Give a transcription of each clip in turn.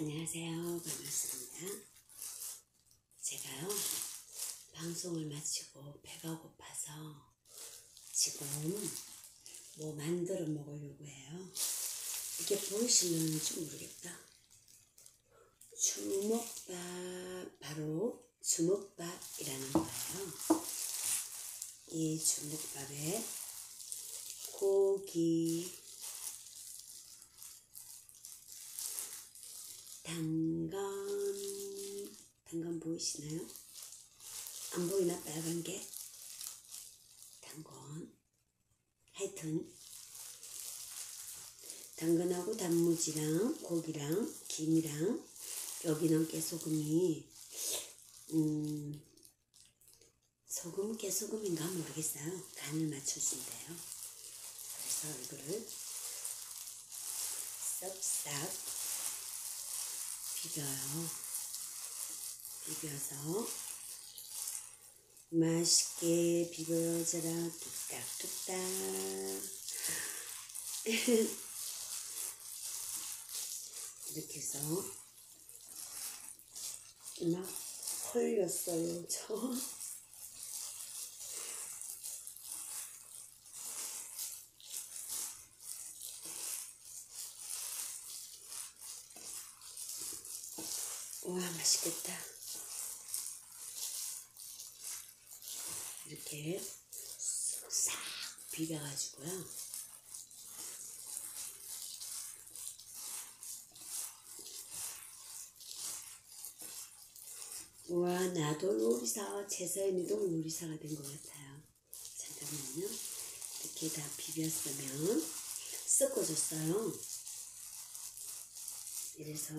안녕하세요. 반갑습니다. 제가요, 방송을 마치고 배가 고파서 지금 뭐 만들어 먹으려고 해요. 이게 보이시는지 모르겠다. 주먹밥, 바로 주먹밥이라는 거예요. 이 주먹밥에 고기, 당근, 당근 보이시나요? 안 보이나 빨간 게? 당근. 하여튼 당근하고 단무지랑 고기랑 김이랑 여기는 깨소금이 음 소금 깨소금인가 모르겠어요. 간을 맞춰준대요. 그래서 이거를 싹싹 비벼요. 비벼서 맛있게 비벼져라. 뚝딱뚝딱. 이렇게 해서 막 헐렸어요. 저 와 맛있겠다. 이렇게 싹 비벼가지고요. 와 나도 요리사 제서인이도 요리사가 된 것 같아요. 잠깐만요. 이렇게 다 비볐으면 섞어줬어요. 이래서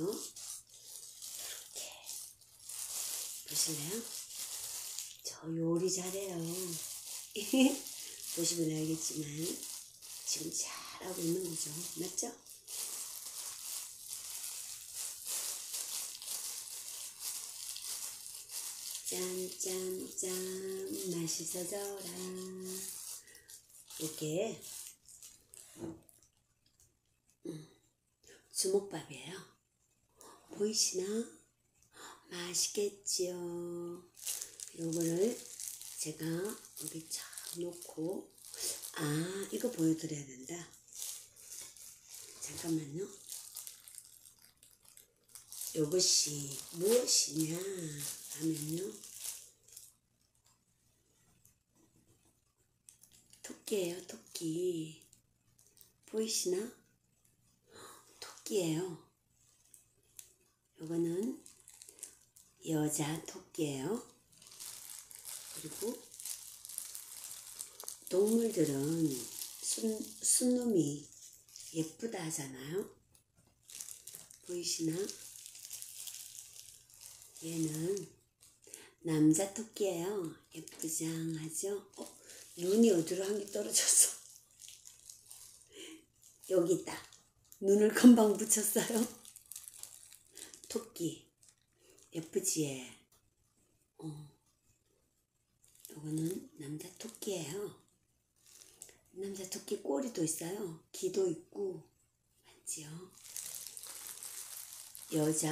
보실래요? 저 요리 잘해요. 보시면 알겠지만 지금 잘하고 있는 거죠. 맞죠? 짠짠짠. 맛있어져라. 이게. 음, 주먹밥이에요. 보이시나? 맛있겠지요? 요거를 제가 여기 쫙 놓고 아 이거 보여드려야 된다. 잠깐만요. 이것이 무엇이냐 하면요. 토끼예요 토끼. 보이시나? 토끼예요. 요거는 여자 토끼예요 그리고 동물들은 순, 순놈이 예쁘다 하잖아요 보이시나 얘는 남자 토끼예요. 예쁘장하죠? 어, 눈이 어디로 한 개 떨어졌어. 여기 있다. 눈을 금방 붙였어요. 토끼. 예쁘지? 얘? 어. 요거는 남자 토끼예요. 남자 토끼 꼬리도 있어요. 귀도 있고. 맞지요? 여자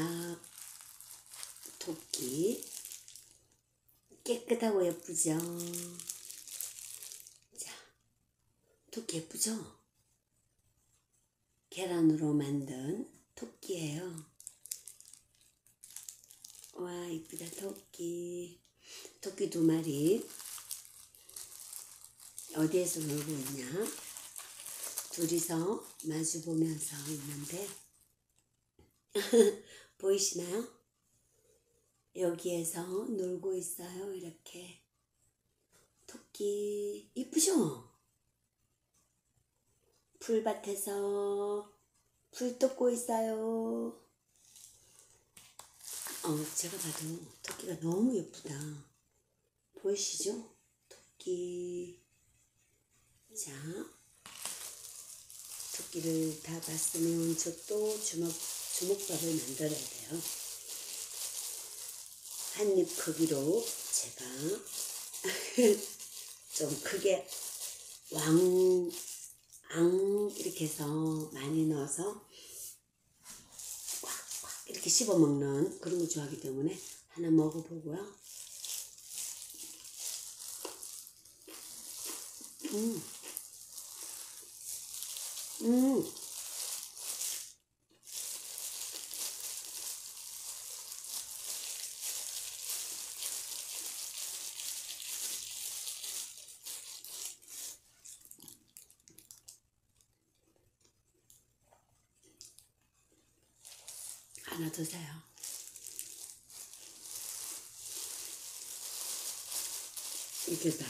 토끼 깨끗하고 예쁘죠 자 토끼 예쁘죠 계란으로 만든 토끼예요 와 이쁘다 토끼 토끼 두 마리 어디에서 놀고 있냐 둘이서 마주 보면서 있는데 보이시나요? 여기에서 놀고 있어요. 이렇게 토끼 이쁘죠? 풀밭에서 풀 뜯고 있어요. 어, 제가 봐도 토끼가 너무 예쁘다. 보이시죠? 토끼. 자, 토끼를 다 봤으면 저 또 주먹, 주먹밥을 만들어야 돼요. 한 입 크기로 제가 좀 크게 왕, 앙 이렇게 해서 많이 넣어서 이렇게 씹어 먹는 그런 거 좋아하기 때문에 하나 먹어보고요. 음. 음. 하나 드세요. 이렇게 다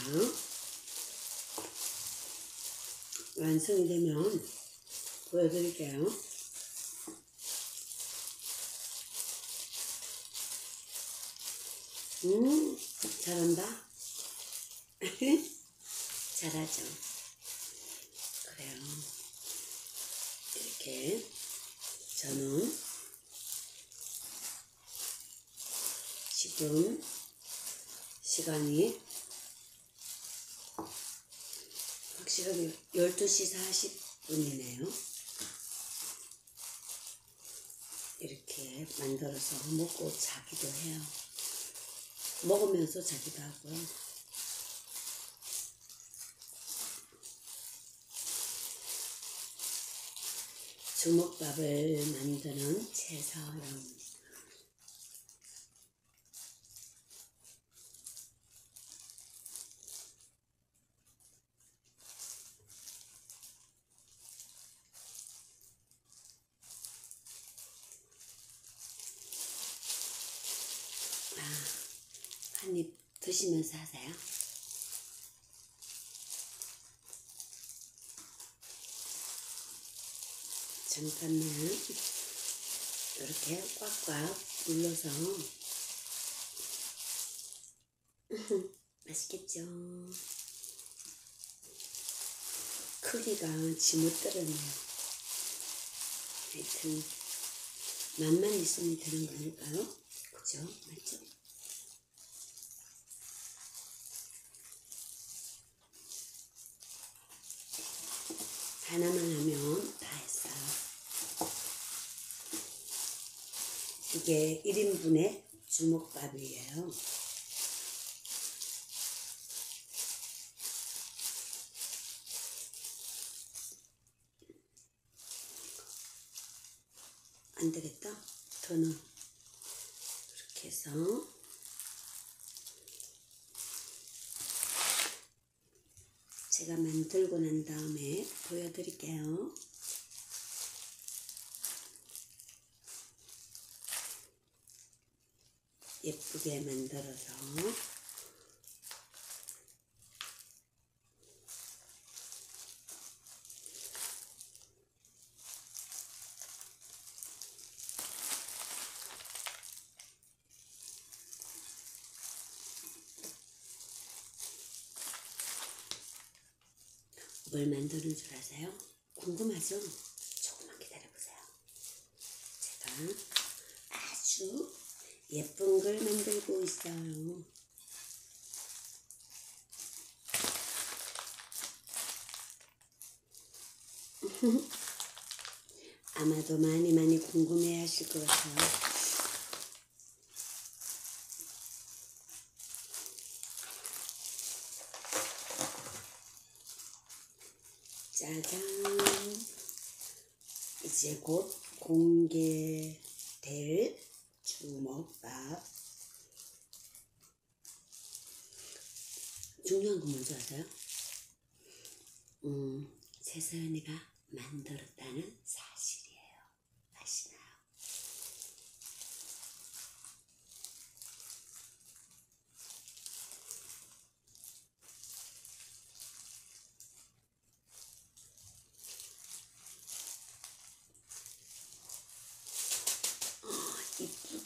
완성이 되면 보여드릴게요. 음, 잘한다. 잘하죠. 그래요. 이렇게 저는 지금 시간이 확실하게 12시 40분이네요. 이렇게 만들어서 먹고 자기도 해요. 먹으면서 자기도 하고요. 주먹밥을 만드는 최서영 입 드시면서 하세요. 잠깐만 이렇게 꽉꽉 눌러서 맛있겠죠? 크기가 지못들었네요. 하여튼 맛만 있으면 되는 거니까요. 그죠? 맞죠? 하나만 하면 다 했어요. 이게 1인분의 주먹밥이에요. 안 되겠다. 더는 이렇게 해서 제가 만들고 난 다음에 보여드릴게요. 예쁘게 만들어서 뭘 만드는 줄 아세요? 궁금하죠? 조금만 기다려보세요. 제가 아주 예쁜 걸 만들고 있어요. 아마도 많이 많이 궁금해 하실 것 같아요. 짜잔. 이제 곧 공개될 주먹밥. 중요한 건 뭔지 아세요? 음, 최서연이가 만들었다는 사실이에요. 아시나요?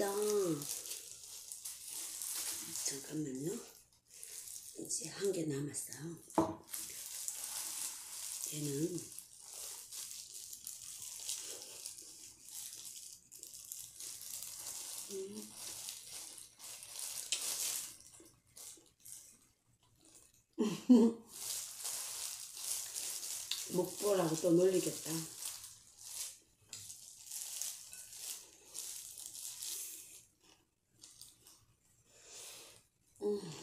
아, 이쁘다. 잠깐만요. 이제 한 개 남았어요. 얘는 목보라고 또 놀리겠다. Mm.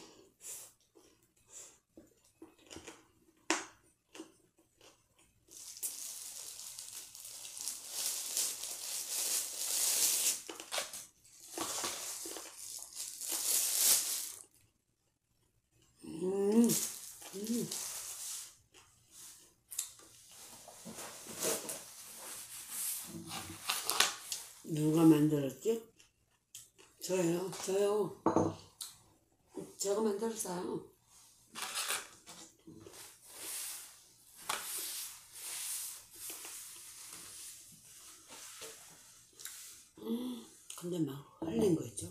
만들었어요. 음, 근데 막 흘린 거 있죠?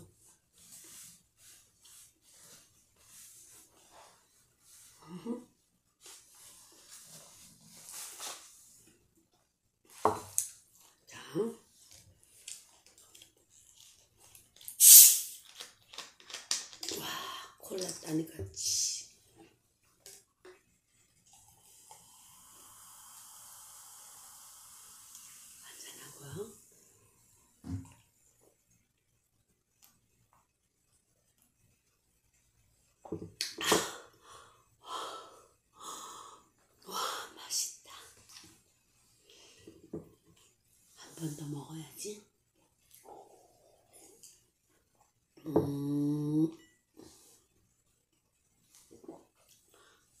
자, 와, 콜라 따니까 치. 한잔하고요. 와, 맛있다. 한 번 더 먹어야지. 음.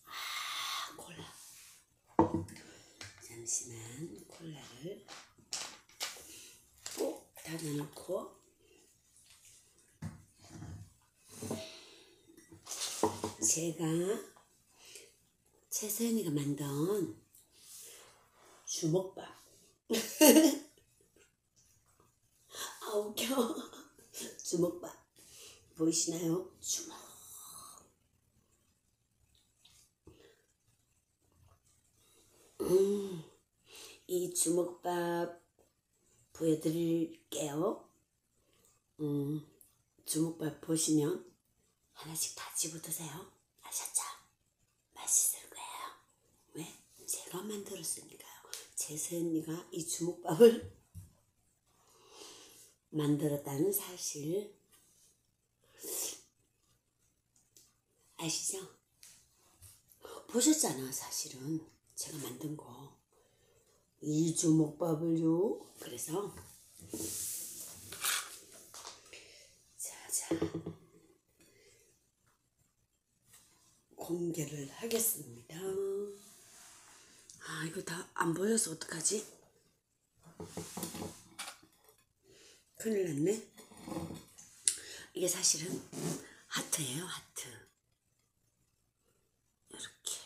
아, 콜라. 잠시만 콜라를 꼭 닫아놓고 제가 최서연이가 만든 주먹밥. 아 웃겨. 주먹밥. 보이시나요? 주먹. 음, 이 주먹밥 보여드릴게요. 음, 주먹밥 보시면 하나씩 다 집어 드세요 아셨죠? 맛있을 거예요. 왜? 제가 만들었으니까요 제선이가 이 주먹밥을 만들었다는 사실. 아시죠? 보셨잖아 사실은. 제가 만든 거. 이 주먹밥을요. 그래서 자자 공개를 하겠습니다. 아 이거 다 안 보여서 어떡하지? 큰일 났네. 이게 사실은 하트예요 하트. 이렇게.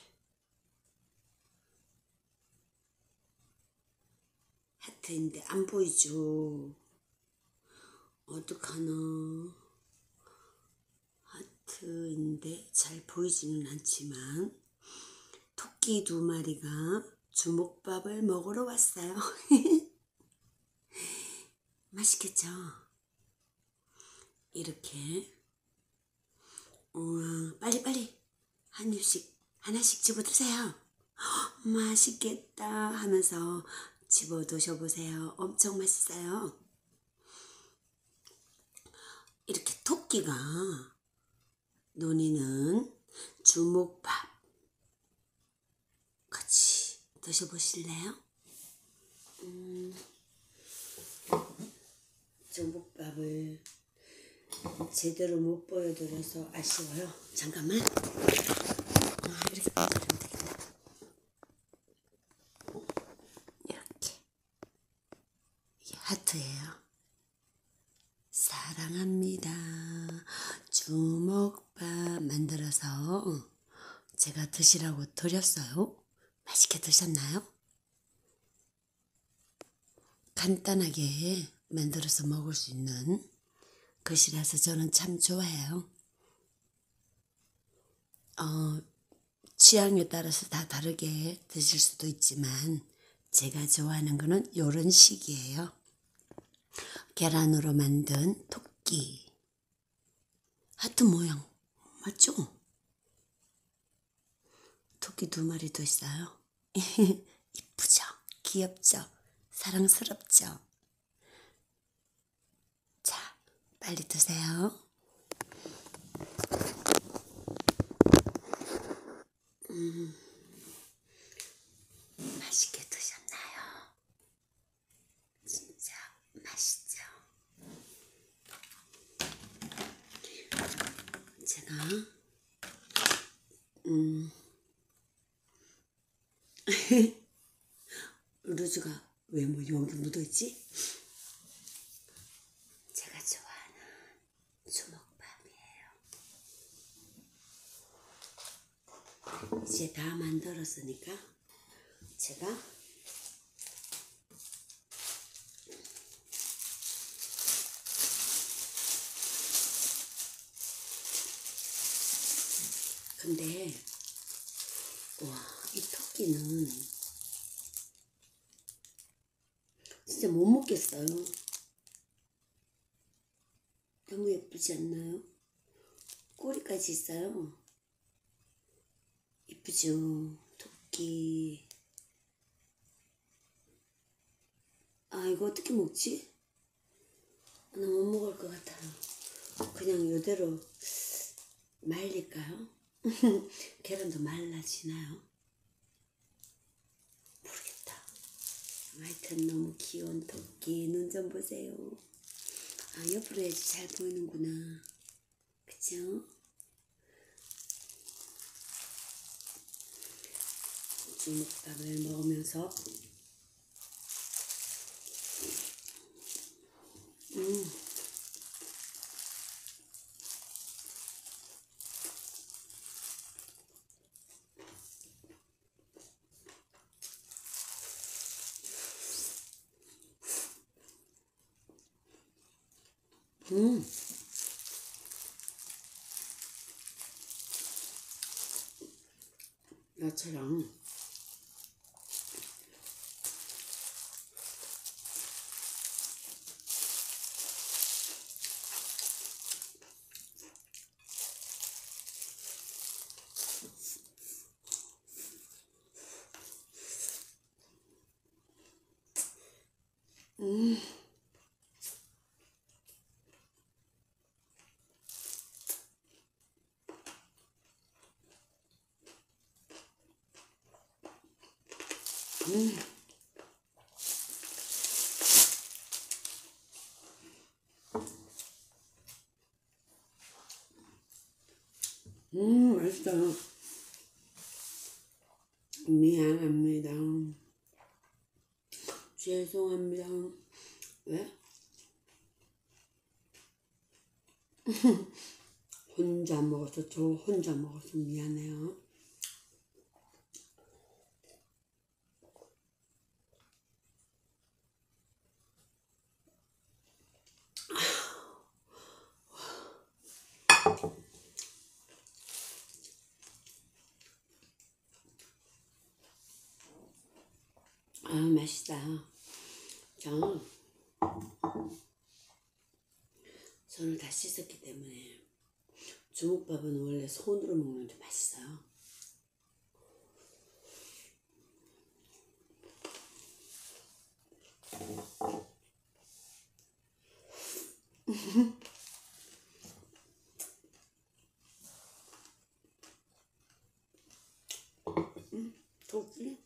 하트인데 안 보이죠? 어떡하나 하트인데 잘 보이지는 않지만 토끼 두 마리가 주먹밥을 먹으러 왔어요. 맛있겠죠? 이렇게. 우와 빨리빨리. 한 입씩 하나씩 집어드세요. 헉, 맛있겠다 하면서 집어 드셔보세요. 엄청 맛있어요. 이렇게 토끼가 논이는 주먹밥 같이 드셔보실래요? 음, 주먹밥을 제대로 못 보여드려서 아쉬워요. 잠깐만. 아, 이렇게 보여드리면 되겠다. 이렇게. 이게 하트예요. 사랑합니다. 주먹밥 만들어서 제가 드시라고 드렸어요. 맛있게 드셨나요? 간단하게 만들어서 먹을 수 있는 것이라서 저는 참 좋아해요. 어, 취향에 따라서 다 다르게 드실 수도 있지만 제가 좋아하는 거는 요런 식이에요. 계란으로 만든 토끼. 하트 모양. 맞죠? 토끼 두 마리도 있어요. 이쁘죠? 귀엽죠? 사랑스럽죠? 자, 빨리 드세요. 음. 소주가 왜 뭐 여기 묻어있지? 제가 좋아하는 주먹밥이에요. 이제 다 만들었으니까 제가 근데 와 이 토끼는 진짜 못 먹겠어요. 너무 예쁘지 않나요? 꼬리까지 있어요. 이쁘죠? 토끼. 아, 이거 어떻게 먹지? 나 못 먹을 것 같아요. 그냥 이대로 말릴까요? 계란도 말라지나요? 모르겠다. 하여튼 너무 귀여운 토끼 눈 좀 보세요. 아 옆으로 해야지 잘 보이는구나. 그쵸? 주먹밥을 먹으면서 음. 음. 야채랑 음. 음. 음, 맛있다. 미안합니다. 죄송합니다. 왜? 혼자 먹어서 저 혼자 먹어서 미안해요. 아, 맛있다. 저 손을 다 씻었기 때문에 주먹밥은 원래 손으로 먹는 게 맛있어요. 음, 토끼?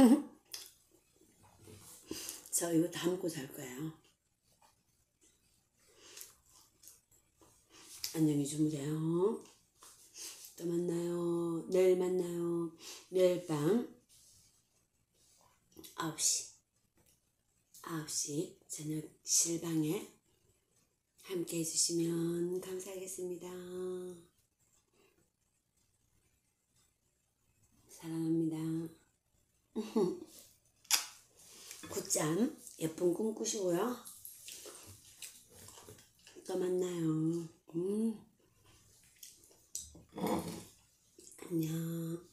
저 이거 담고 잘 거예요. 안녕히 주무세요. 또 만나요. 내일 만나요. 내일 밤 9시. 9시 저녁 실방에 함께 해주시면 감사하겠습니다. 사랑합니다. 굿잠 예쁜 꿈 꾸시고요. 또 만나요. 음. 안녕.